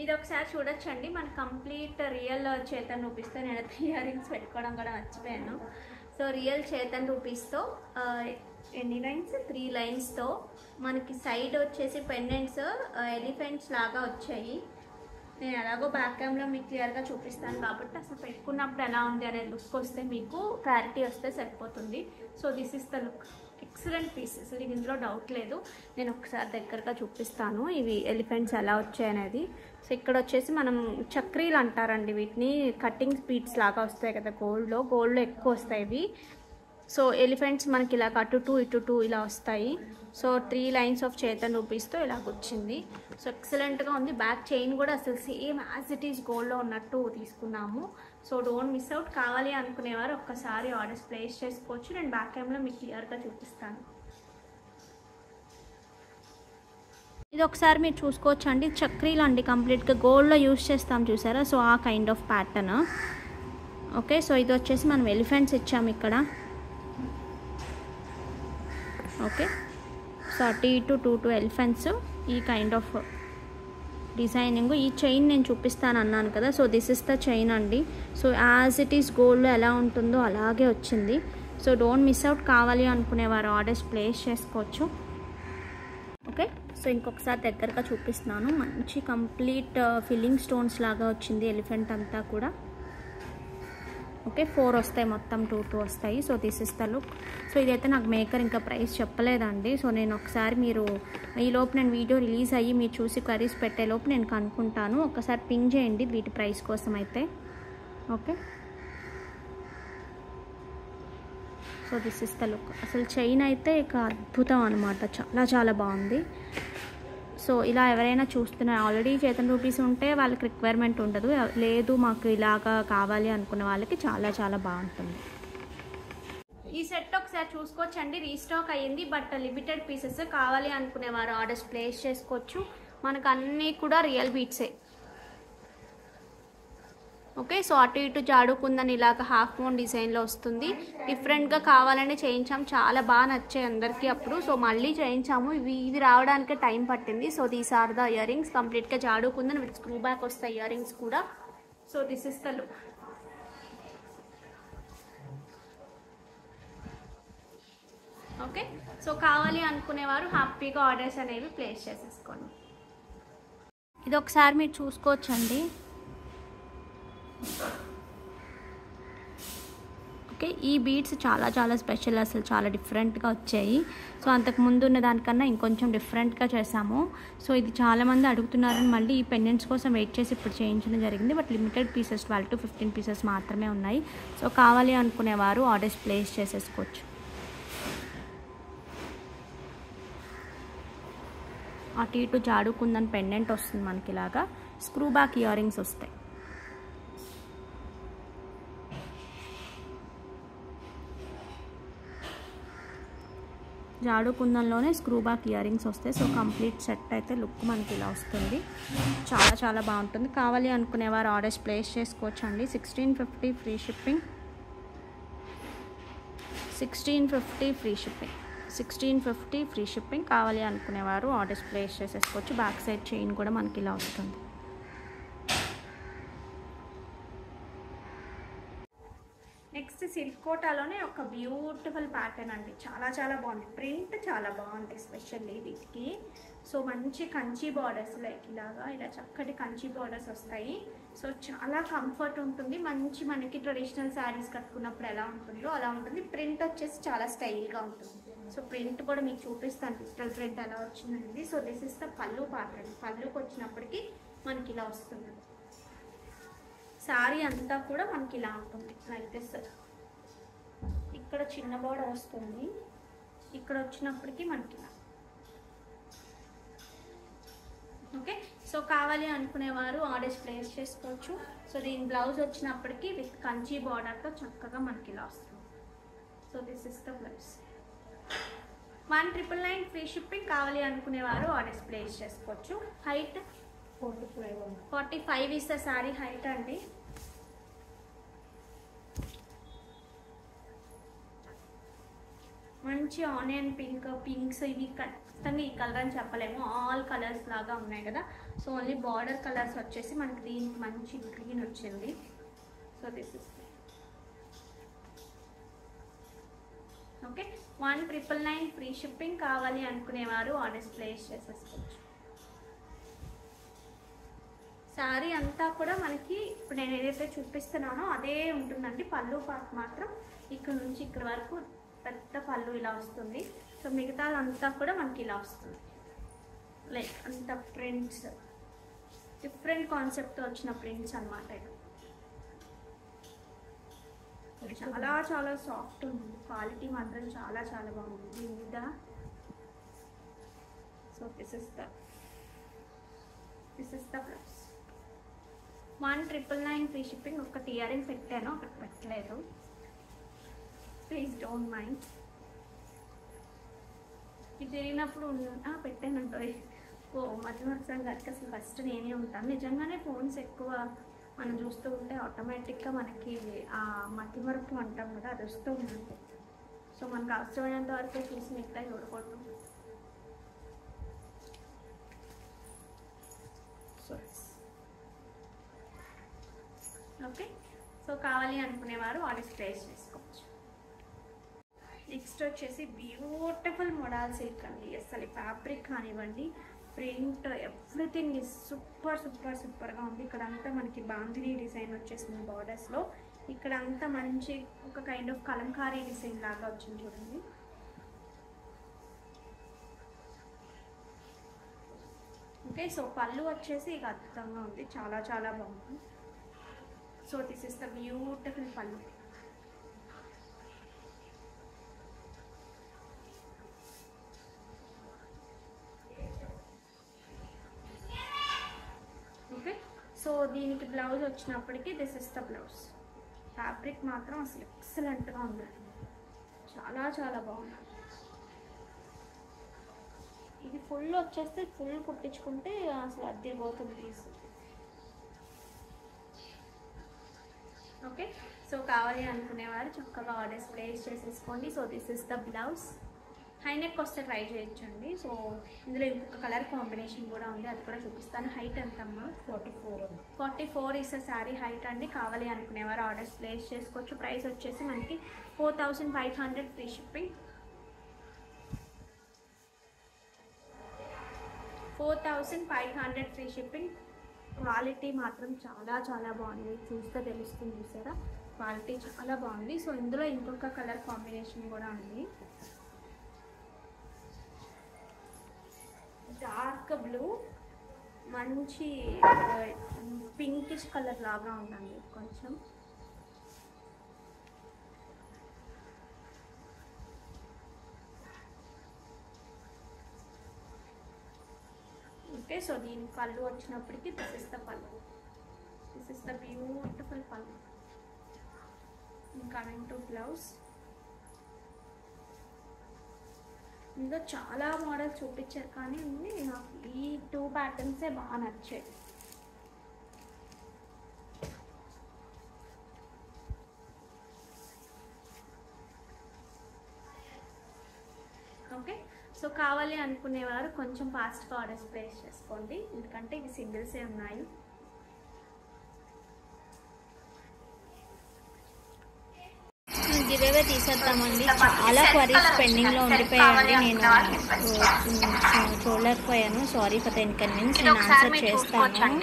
ఇది ఒకసారి చూడొచ్చండి. మన కంప్లీట్ రియల్ చేతన్ రూపీస్తో నేను [LAUGHS] ఇయర్ రింగ్స్ పెట్టుకోవడం కూడా మర్చిపోయాను. సో రియల్ చేతన్ రూపీస్తో ఎన్ని లైన్స్? త్రీ లైన్స్తో మనకి సైడ్ వచ్చేసి పెండెంట్స్ ఎలిఫెంట్స్ లాగా వచ్చాయి. నేను ఎలాగో బ్యాక్ క్యామ్లో మీకు క్లియర్గా చూపిస్తాను కాబట్టి అసలు పెట్టుకున్నప్పుడు ఎలా ఉంది అనే లుక్ వస్తే మీకు క్లారిటీ వస్తే సరిపోతుంది. So this is the look. Excellent piece అసలు ఇందులో డౌట్ లేదు. నేను ఒకసారి దగ్గరగా చూపిస్తాను. ఇవి ఎలిఫెంట్స్ ఎలా వచ్చాయనేది సో ఇక్కడ వచ్చేసి మనం చక్రీలు అంటారండి వీటిని. కటింగ్ స్పీడ్స్ లాగా వస్తాయి కదా గోల్డ్లో గోల్డ్లో ఎక్కువ వస్తాయి ఇవి. సో ఎలిఫెంట్స్ మనకి ఇలా అటు టూ ఇటు టూ ఇలా వస్తాయి. సో త్రీ లైన్స్ ఆఫ్ చేతన్ రూపీస్తో ఇలాగ వచ్చింది. సో ఎక్సలెంట్గా ఉంది. బ్యాక్ చైన్ కూడా అసలు సేమ్ యాజ్ ఇట్ ఈస్ గోల్డ్లో ఉన్నట్టు తీసుకున్నాము. So don't miss out. కావాలి అనుకునేవారు ఒక్కసారి ఆర్డర్స్ ప్లేస్ చేసుకోవచ్చు. నేను బ్యాక్ టైంలో మీకు క్లియర్గా చూపిస్తాను. ఇది ఒకసారి మీరు చూసుకోవచ్చు అండి చక్రీలు అండి కంప్లీట్గా గోల్డ్లో యూస్ చేస్తాం చూసారా? సో ఆ kind of pattern. Okay so ఇది వచ్చేసి మనం ఎలిఫెంట్స్ ఇచ్చాము ఇక్కడ. Okay. Thirty two two two elephants ఈ కైండ్ ఆఫ్ డిజైనింగ్. ఈ చైన్ నేను చూపిస్తాను అన్నాను కదా so this is the chain అండి. So as it is gold ఎలా ఉంటుందో అలాగే వచ్చింది. సో డోంట్ మిస్ అవుట్ కావాలి అనుకునేవారు ఆర్డర్స్ ప్లేస్ చేసుకోవచ్చు. ఓకే సో ఇంకొకసారి దగ్గరగా చూపిస్తున్నాను. మంచి కంప్లీట్ ఫిల్లింగ్ స్టోన్స్ లాగా వచ్చింది ఎలిఫెంట్ అంతా కూడా. ఓకే ఫోర్ వస్తాయి మొత్తం టూ టూ వస్తాయి. So this is the look so ఇదైతే నాకు మేకర్ ఇంకా ప్రైస్ చెప్పలేదండి. సో నేను ఒకసారి మీరు ఈ లోపు నేను వీడియో రిలీజ్ అయ్యి మీరు చూసి కర్రీస్ పెట్టే లోపు నేను కనుక్కుంటాను. ఒకసారి పింగ్ చేయండి వీటి ప్రైస్ కోసం అయితే. Okay so this is the look అసలు చైన్ అయితే ఇక అద్భుతం అనమాట చాలా చాలా బాగుంది. సో ఇలా ఎవరైనా చూస్తున్నారు ఆల్రెడీ చేతన్ రూపీస్ ఉంటే వాళ్ళకి రిక్వైర్మెంట్ ఉండదు. లేదు మాకు ఇలాగా కావాలి అనుకున్న వాళ్ళకి చాలా చాలా బాగుంటుంది. ఈ సెట్ ఒకసారి చూసుకోవచ్చండి. రీస్టాక్ అయ్యింది బట్ లిమిటెడ్ పీసెస్ కావాలి అనుకునేవారు. ఆర్డర్స్ ప్లేస్ చేసుకోవచ్చు. మనకు అన్నీ కూడా రియల్ బీట్సే ఓకే సో అటు ఇటు జాడుకుందని ఇలాగ హాఫ్ మోన్ డిజైన్లో వస్తుంది. డిఫరెంట్గా కావాలని చేయించాం. చాలా బాగా నచ్చాయి అందరికీ అప్పుడు. సో మళ్ళీ చేయించాము. ఇవి ఇవి రావడానికి టైం పట్టింది. So these are the earrings కంప్లీట్గా జాడుకుందని విత్ స్క్రూ బ్యాక్ వస్తాయి ఇయర్ రింగ్స్ కూడా. So this is the look okay so కావాలి అనుకునేవారు హ్యాపీగా ఆర్డర్స్ అనేవి ప్లేస్ చేసేసుకోండి. ఇది ఒకసారి మీరు చూసుకోవచ్చండి. ఓకే ఈ బీడ్స్ చాలా చాలా స్పెషల్ అసలు చాలా డిఫరెంట్గా వచ్చాయి. సో అంతకు ముందు ఉన్న దానికన్నా ఇంకొంచెం డిఫరెంట్గా చేసాము సో ఇది చాలామంది అడుగుతున్నారని మళ్ళీ ఈ పెండెంట్స్ కోసం వెయిట్ చేసి ఇప్పుడు చేయించడం జరిగింది. But limited pieces twelve to fifteen pieces మాత్రమే ఉన్నాయి. సో కావాలి అనుకునేవారు ఆర్డర్స్ ప్లేస్ చేసేసుకోవచ్చు. అటు ఇటు జాడుకుందని పెండెంట్ వస్తుంది మనకి ఇలాగా స్క్రూ బ్యాక్ ఇయర్ రింగ్స్ వస్తాయి. జాడు కుందంలోనే స్క్రూ బ్యాక్ ఇయర్ రింగ్స్ వస్తాయి. సో కంప్లీట్ సెట్ అయితే లుక్ మనకి ఇలా వస్తుంది. చాలా చాలా బాగుంటుంది. కావాలి అనుకునేవారు ఆర్డర్స్ ప్లేస్ చేసుకోవచ్చు అండి sixteen fifty free shipping sixteen fifty free shipping sixteen fifty free shipping కావాలి అనుకునేవారు ఆర్డర్స్ ప్లేస్ చేసేసుకోవచ్చు. బ్యాక్ సైడ్ చైన్ కూడా మనకి ఇలా వస్తుంది నెక్స్ట్ సిల్క్ కోటాలోనే ఒక బ్యూటిఫుల్ ప్యాటర్న్ అండి. చాలా చాలా బాగుంది. ప్రింట్ చాలా బాగుంది ఎస్పెషల్లీ వీటికి సో మంచి కంచి బార్డర్స్ లైక్ ఇలాగా ఇలా చక్కటి కంచి బార్డర్స్ వస్తాయి. సో చాలా కంఫర్ట్ ఉంటుంది. మంచి మనకి ట్రెడిషనల్ శారీస్ కట్టుకున్నప్పుడు ఎలా ఉంటుందో అలా ఉంటుంది. ప్రింట్ వచ్చేసి చాలా స్టైల్గా ఉంటుంది. సో ప్రింట్ కూడా మీకు చూపిస్తాను. డిజిటల్ ప్రింట్ ఎలా వచ్చిందండి. So this is the pallu pattern. పళ్ళుకి వచ్చినప్పటికీ మనకి ఇలా వస్తుంది. శారీ అంతా కూడా మనకి ఇలా ఉంటుంది. Like this. ఇక్కడ చిన్న బోర్డర్ వస్తుంది. ఇక్కడ వచ్చినప్పటికీ మనకి ఓకే? సో కావాలి అనుకునేవారు ఆర్డర్స్ ప్లేస్ చేసుకోవచ్చు. సో దీని బ్లౌజ్ వచ్చినప్పటికీ విత్ కంచి బార్డర్తో చక్కగా మనకి ఇలా వస్తుంది. So this is the blouse one triple nine free shipping కావాలి అనుకునేవారు ఆర్డర్స్ ప్లేస్ చేసుకోవచ్చు. Height forty five forty five is the sari height అండి. మంచి ఆనియన్ పింక్ పింక్స్ ఇవి ఖచ్చితంగా ఈ కలర్ అని చెప్పలేము. ఆల్ కలర్స్ లాగా ఉన్నాయి కదా. సో ఓన్లీ బార్డర్ కలర్స్ వచ్చేసి మనకి గ్రీన్ మంచి గ్రీన్ వచ్చింది. So this is okay one triple nine free shipping కావాలి అనుకునేవారు ఆర్డర్స్ ప్లేస్ చేసేసుకోవచ్చు. శారీ అంతా కూడా మనకి ఇప్పుడు నేను ఏదైతే చూపిస్తున్నానో అదే ఉంటుందండి. పళ్ళు పార్ట్ మాత్రం ఇక్కడ నుంచి ఇక్కడ వరకు పెద్ద పళ్ళు ఇలా వస్తుంది. సో మిగతాదంతా కూడా మనకి ఇలా వస్తుంది. లైక్ అంత ప్రింట్స్ డిఫరెంట్ కాన్సెప్ట్తో వచ్చిన ప్రింట్స్ అనమాట ఇది చాలా చాలా సాఫ్ట్ ఉంది. క్వాలిటీ మాత్రం చాలా చాలా బాగుంది. దీని మీద so this is the this is the plus one triple nine free shipping ఒక టీఆర్ఎన్ పెట్టాను. ఒకటి పెట్టలేదు. Please don't mind. ఇది తిరిగినప్పుడు ఉన్న- ఆ, పెట్టానంటో. ఓ మధ్యవర్షం గారికి అసలు ఫస్ట్ నేనే ఉంటాను. నిజంగానే ఫోన్స్ ఎక్కువ మనం చూస్తూ ఉంటే ఆటోమేటిక్గా మనకి ఆ మతిమరుపు అంటాం కదా అది వస్తూ ఉంటుంది. సో మనకు అవసరమైనంత వరకే చూసి మిగతా చూడకూడదు. So okay? సో కావాలి అనుకునేవారు ఆర్డర్స్ ప్లేస్ చేసుకోవచ్చు. నెక్స్ట్ వచ్చేసి బ్యూటిఫుల్ మొడాల్ సిల్క్ అండి. అసలు ఫ్యాబ్రిక్ కానివ్వండి print everything is super super సూపర్గా ఉంది. ఇక్కడ అంతా మనకి బాంధిని డిజైన్ వచ్చేసింది బార్డర్స్లో ఇక్కడ అంతా మంచి ఒక కైండ్ ఆఫ్ కలంకారీ డిజైన్ లాగా వచ్చింది చూడండి. ఓకే సో పళ్ళు వచ్చేసి ఇక అద్భుతంగా ఉంది. చాలా చాలా బాగుంది. So this is the beautiful pallu. So దీనికి బ్లౌజ్ వచ్చినప్పటికీ this is the blouse fabric మాత్రం అసలు ఎక్సలెంట్గా ఉంది. చాలా చాలా బాగుంది. ఇది ఫుల్ వచ్చేస్తే ఫుల్ కుట్టించుకుంటే అసలు అద్దెపోతుంది పీస్ ఓకే సో కావాలి అనుకునేవారు చక్కగా ఆర్డర్స్ ప్లేస్ చేసేసుకోండి. So this is the blouse high neck వస్తే ట్రై చేయొచ్చండి. సో ఇందులో ఇంకొక కలర్ కాంబినేషన్ కూడా ఉంది. అది కూడా చూపిస్తాను. హైట్ ఎంతమ్మా? Forty four forty four is sari height అండి. కావాలి అనుకునేవారు ఆర్డర్స్ ప్లేస్ చేసుకోవచ్చు. ప్రైస్ వచ్చేసి మనకి four thousand five hundred free shipping. Four thousand five hundred free shipping. Quality మాత్రం చాలా చాలా బాగుంది. చూస్తే తెలుస్తుంది చూసారా? క్వాలిటీ చాలా బాగుంది. సో ఇందులో ఇంకొక కలర్ కాంబినేషన్ కూడా ఉంది. డార్క్ బ్లూ మంచి పింకిష్ కలర్ లాగా ఉందండి కొంచెం. ఓకే సో దీని పళ్ళు వచ్చినప్పటికీ this is the pallu. This is the beautiful pallu. Coming to blouse ఇందులో చాలా మోడల్స్ చూపించారు కానీ నాకు ఈ టూ ప్యాటర్న్సే బాగా నచ్చాయి. ఓకే సో కావాలి అనుకునేవారు కొంచెం ఫాస్ట్గా ఆర్డర్స్ ప్లేస్ చేసుకోండి. ఎందుకంటే ఇవి సింగిల్సే ఉన్నాయి. గివేవే తీసేద్దామండి. చాలా క్వరీస్ పెండింగ్లో ఉండిపోయాయండి నేను. చూడలేకపోయాను సారీ ఫర్ ద ఇన్కన్వీనియన్స్ నేను ఆన్సర్ చేస్తాను.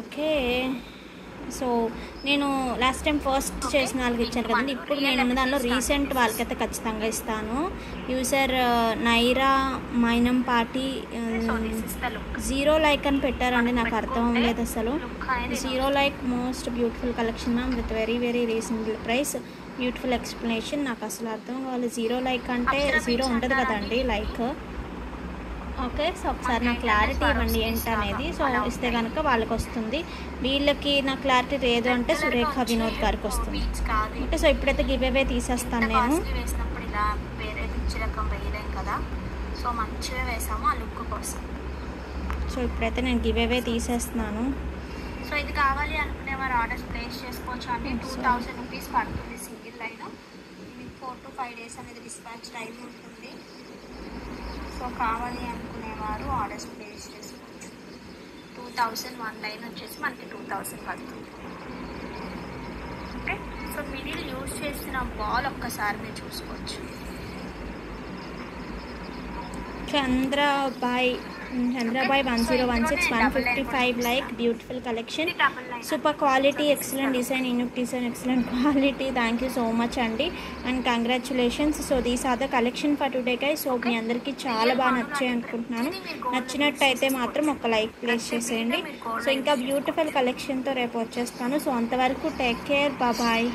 ఓకే. సో నేను లాస్ట్ టైం ఫస్ట్ చేసిన వాళ్ళకి ఇచ్చాను కదండి ఇప్పుడు నేను ఉన్న దానిలో రీసెంట్ వాళ్ళకైతే ఖచ్చితంగా ఇస్తాను. యూజర్ నైరా మైనం పార్టీ జీరో లైక్ అని పెట్టారండి నాకు అర్థం లేదు అసలు. Zero like most beautiful collection ma'am with very very reasonable price beautiful explanation నాకు అసలు అర్థం కావాలి. జీరో లైక్ అంటే జీరో ఉంటుంది కదండి లైక్ ఓకే సో ఒకసారి నా క్లారిటీ ఇవ్వండి ఏంటనేది. సో ఇస్తే కనుక వాళ్ళకి వస్తుంది వీళ్ళకి నా క్లారిటీ లేదు అంటే సురేఖ వినోద్ గారికి వస్తుంది అంటే సో ఇప్పుడైతే గివ్ అవే తీసేస్తాను నేను. వేసినప్పుడు ఇలా వేరే పిచ్చి రకం వేయలేం కదా. సో మంచిగా వేసాము ఆ లుక్ కోసం. సో ఇప్పుడైతే నేను గివ్ అవే తీసేస్తున్నాను. సో ఇది కావాలి అనుకునే వారు ఆర్డర్స్ ప్లేస్ చేసుకోవచ్చు అండి. టూ థౌసండ్ రూపీస్ పడుతుంది single line. Four to five days అనేది డిస్పాచ్ టైం ఉంటుంది. సో కావాలి వారు ఆర్డర్స్ ప్లేస్ చేసుకోవచ్చు టూ థౌసండ్ వన్ లైన్ వచ్చేసి మనకి టూ థౌసండ్ పడుతుంది. ఓకే? సో మిడిల్ యూజ్ చేసిన బాల్ ఒక్కసారి మీరు చూసుకోవచ్చు. Chandrabai Chandrabai one zero one six one fifty five like beautiful collection super quality excellent design unique design excellent quality thank you so much అండి and congratulations so these are the collection for today guy so మీ అందరికీ చాలా బాగా నచ్చాయి అనుకుంటున్నాను. నచ్చినట్టయితే మాత్రం ఒక like place చేసేయండి. సో ఇంకా బ్యూటిఫుల్ కలెక్షన్తో రేపు వచ్చేస్తాను. సో అంతవరకు టేక్ కేర్ బాబాయ్